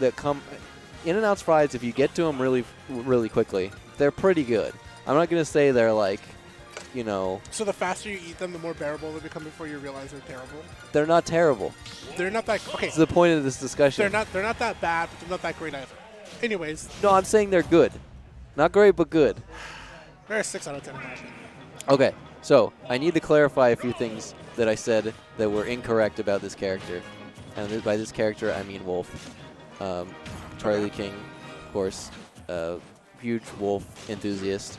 that come in and outs fries. If you get to them really, really quickly, they're pretty good. I'm not gonna say they're like, you know, So the faster you eat them, the more bearable they become before you realize they're terrible. they're not terrible. They're not that okay. It's the point of this discussion. They're not they're not that bad, but they're not that great either. Anyways, No, I'm saying they're good. Not great, but good. they're a six out of ten in my opinion. Okay, so I need to clarify a few things that I said that were incorrect about this character. And by this character, I mean Wolf. Um, Charlie King, of course, uh, huge Wolf enthusiast.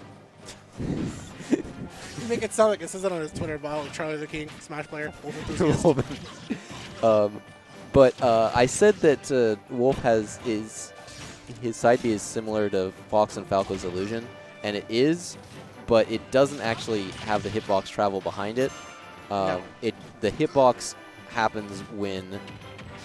You make it sound like it says it on his Twitter bio, Charliedaking, Smash player, Wolf enthusiast. um, but uh, I said that uh, Wolf has is his side B is similar to Fox and Falco's illusion, and it is, but it doesn't actually have the hitbox travel behind it. Um, No. It the hitbox happens when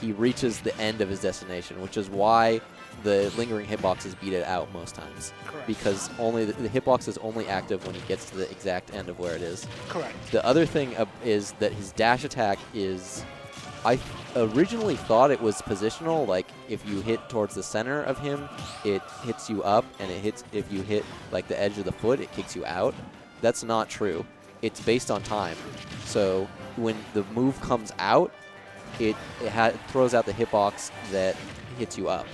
he reaches the end of his destination, which is why the lingering hitboxes beat it out most times. Correct. Because only the, the hitbox is only active when he gets to the exact end of where it is. Correct. The other thing uh, is that his dash attack is. I originally thought it was positional, like if you hit towards the center of him, it hits you up, and it hits if you hit like the edge of the foot, it kicks you out. That's not true. It's based on time. So when the move comes out, it, it ha- throws out the hitbox that hits you up.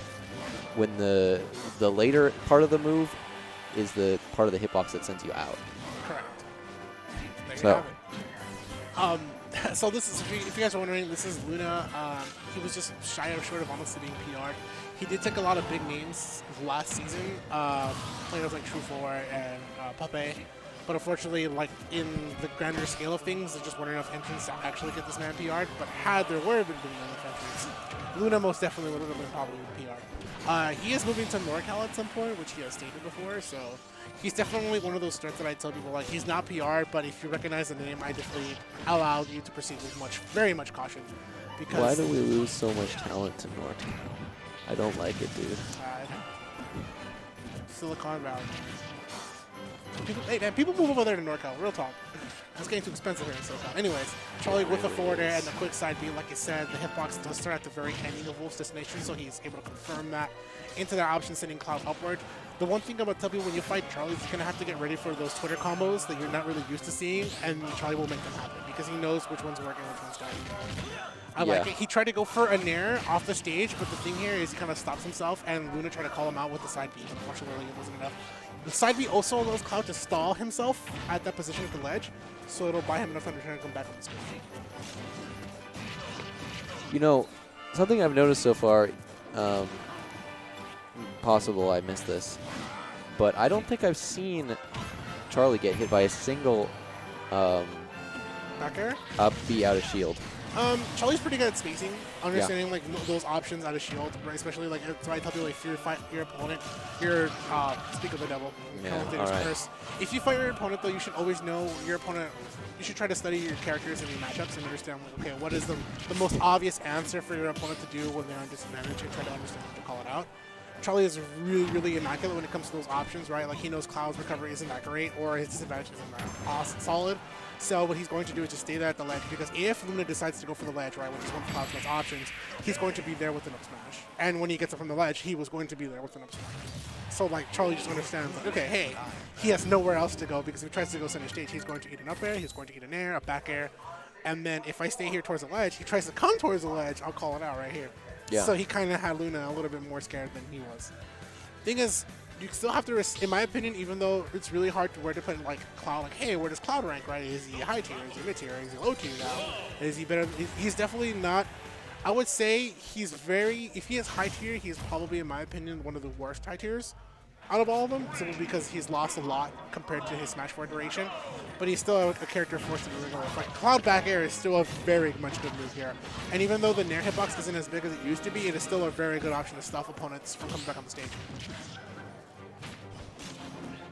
When the the later part of the move is the part of the hitbox that sends you out. Correct. There So-. Um, so this is, if you, if you guys are wondering, this is Luna. Um, he was just shy of short of honestly being PR. He did take a lot of big names last season, uh, players like Tru4 and uh, Pape. But unfortunately, like in the grander scale of things, there just weren't enough entrants to actually get this man PR. But had there were been enough entrants, Luna most definitely would have been probably PR. Uh, he is moving to NorCal at some point, which he has stated before, so he's definitely one of those threats that I tell people like he's not PR, but if you recognize the name, I definitely allow you to proceed with much, very much caution, Why do we lose so much talent to NorCal? I don't like it, dude. uh, Silicon Valley. People, hey man, people move over there to NorCal. Real talk. It's getting too expensive here in SoCal. Anyways, Charlie with the forward air and the quick side B, like I said, the hitbox does start at the very ending of Wolf's destination, so he's able to confirm that into that option, sending Cloud upward. The one thing I'm gonna tell people when you fight Charlie is you're gonna have to get ready for those Twitter combos that you're not really used to seeing, and Charlie will make them happen because he knows which one's working, which one's dying. I like it. He tried to go for a nair off the stage, but the thing here is he kind of stops himself, and Luna tried to call him out with the side B. Unfortunately, it wasn't enough. The side B also allows Cloud to stall himself at that position at the ledge, so it'll buy him enough time to try to come back on the screen. You know, something I've noticed so far, um, possible I missed this, but I don't think I've seen Charlie get hit by a single um, Back air. up B out of shield. Um, Charlie's pretty good at spacing, understanding like those options out of shield, right? Especially like that's why I tell people like if you fight your opponent, your uh, speak of the devil, Yeah, curse. If you fight your opponent though, you should always know your opponent. You should try to study your characters and your matchups and understand like, okay, what is the the most obvious answer for your opponent to do when they're on disadvantage and try to understand how to call it out. Charlie is really, really immaculate when it comes to those options, right? Like he knows Cloud's recovery isn't that great, or his disadvantage isn't that awesome, solid. So what he's going to do is just stay there at the ledge because if Luna decides to go for the ledge, right, which is one of Cloud's best options, he's going to be there with an up smash. And when he gets up from the ledge, he was going to be there with an up smash. So like Charlie just understands, like, okay, hey, he has nowhere else to go because if he tries to go center stage, he's going to eat an up air, he's going to eat an air, a back air, and then if I stay here towards the ledge, he tries to come towards the ledge, I'll call it out right here. Yeah. So he kind of had Luna a little bit more scared than he was. Thing is, you still have to, in my opinion, even though it's really hard to where to put like Cloud, like, hey, where does Cloud rank, right? Is he high tier? Is he mid tier? Is he low tier now? Is he better? he's- definitely not. I would say he's very. If he is high tier, he's probably, in my opinion, one of the worst high tiers out of all of them, simply because he's lost a lot compared to his Smash 4 duration. But he's still a, a character forced to move with. Like Cloud back air is still a very much good move here. And even though the Nair hitbox isn't as big as it used to be, it is still a very good option to stop opponents from coming back on the stage.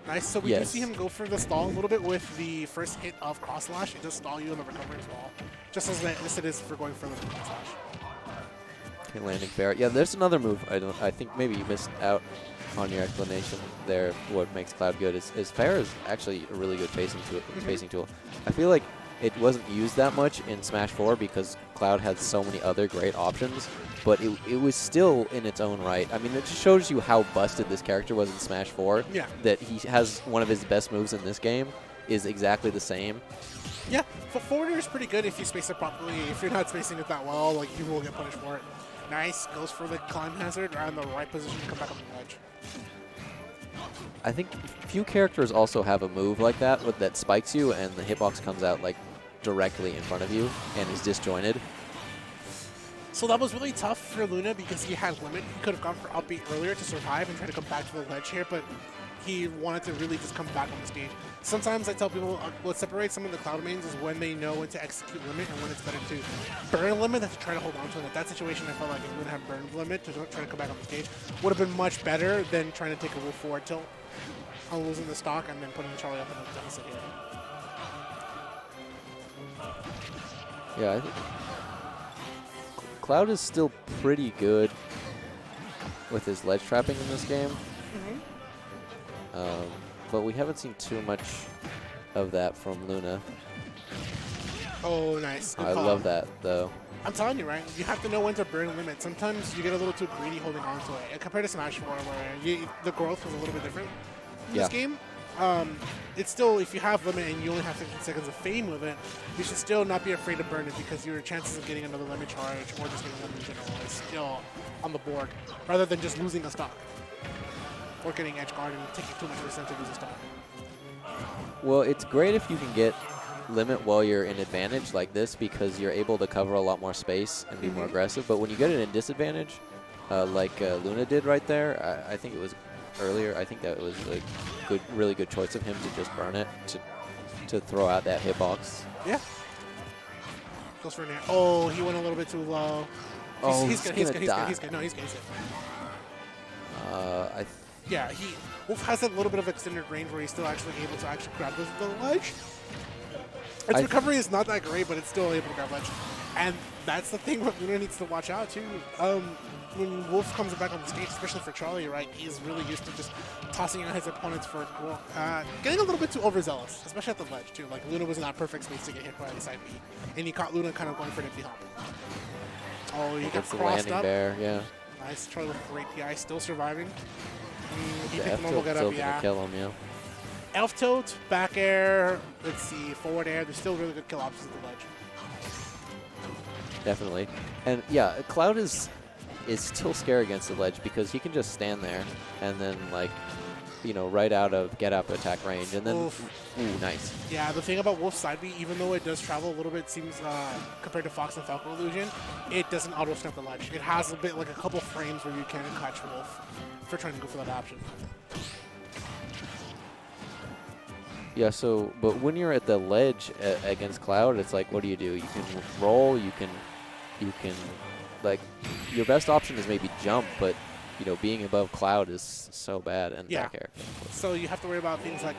Nice. So we do see him go for the stall a little bit with the first hit of cross slash. It does stall you in the recovery as well, just as as it is for going for the cross slash. Okay, landing fair. Yeah, there's another move. I don't. I think maybe you missed out on your explanation there. What makes Cloud good is, is fair is actually a really good spacing tool. Mm-hmm. Spacing tool. I feel like it wasn't used that much in Smash 4 because Cloud had so many other great options, but it, it was still in its own right. I mean, it just shows you how busted this character was in Smash 4. Yeah. That he has one of his best moves in this game is exactly the same. Yeah, for forward air is pretty good if you space it properly. If you're not spacing it that well, like you will get punished for it. Nice, goes for the Climhazzard, in the right position to come back on the ledge. I think few characters also have a move like that with, that spikes you and the hitbox comes out like directly in front of you and is disjointed. So that was really tough for Luna because he had limit. He could have gone for up B earlier to survive and try to come back to the ledge here, but he wanted to really just come back on the stage. Sometimes I tell people uh, what separates some of the Cloud mains is when they know when to execute limit and when it's better to burn limit than to try to hold on to it. At that situation, I felt like if Luna had burned limit to try to come back on the stage would have been much better than trying to take a wolf forward tilt on losing the stock and then putting Charlie up in the deficit here. Yeah, I think Cloud is still pretty good with his ledge trapping in this game. Um, but we haven't seen too much of that from Luna. Oh, nice. Good I call. love that, though. I'm telling you, right? You have to know when to burn limit. Sometimes you get a little too greedy holding on to it. Compared to Smash 4, where you, the growth was a little bit different in Yeah. this game, um, it's still, if you have limit and you only have 15 seconds of fame with it, you should still not be afraid to burn it because your chances of getting another limit charge or just getting limit in general is still on the board, rather than just losing a stock. Or getting edge guard and taking too much percent to lose a stock. Well, it's great if you can get limit while you're in advantage like this because you're able to cover a lot more space and be more Mhm. aggressive. But when you get it in disadvantage, uh, like uh, Luna did right there, I, I think it was earlier. I think that was a good, really good choice of him to just burn it to to throw out that hitbox. Yeah. Goes for an air. Oh, he went a little bit too low. He's, Oh, he's, he's good. He's gonna good. He's good. He's good. No, he's good. He's good. Uh, I Yeah, he Wolf has that little bit of extended range where he's still actually able to actually grab the, the ledge. Its I- recovery is not that great, but it's still able to grab ledge. And that's the thing what Luna needs to watch out too. Um, when Wolf comes back on the stage, especially for Charlie, right, he's really used to just tossing out his opponents for uh, getting a little bit too overzealous, especially at the ledge too. Like Luna was in that perfect space to get hit by the side B, and he caught Luna kind of going for an empty hop. Oh, he got crossed up. bear. Yeah, Nice. Charlie with great DI, still surviving. Mm, he picked the normal get up, yeah. kill him. Yeah. F tilt, back air, let's see, forward air. There's still really good kill options at the ledge. Definitely. And yeah, Cloud is is still scary against the ledge because he can just stand there and then like you know, right out of get up attack range and then Oof. ooh, nice. Yeah, the thing about Wolf's side B, even though it does travel a little bit, seems uh, compared to Fox and Falco Illusion, it doesn't auto snap the ledge. It has a bit like a couple frames where you can catch Wolf for trying to go for that option. Yeah, so but when you're at the ledge a against Cloud, it's like what do you do? You can roll, you can you can like your best option is maybe jump, but you know, being above Cloud is so bad and Yeah. back air. So you have to worry about things like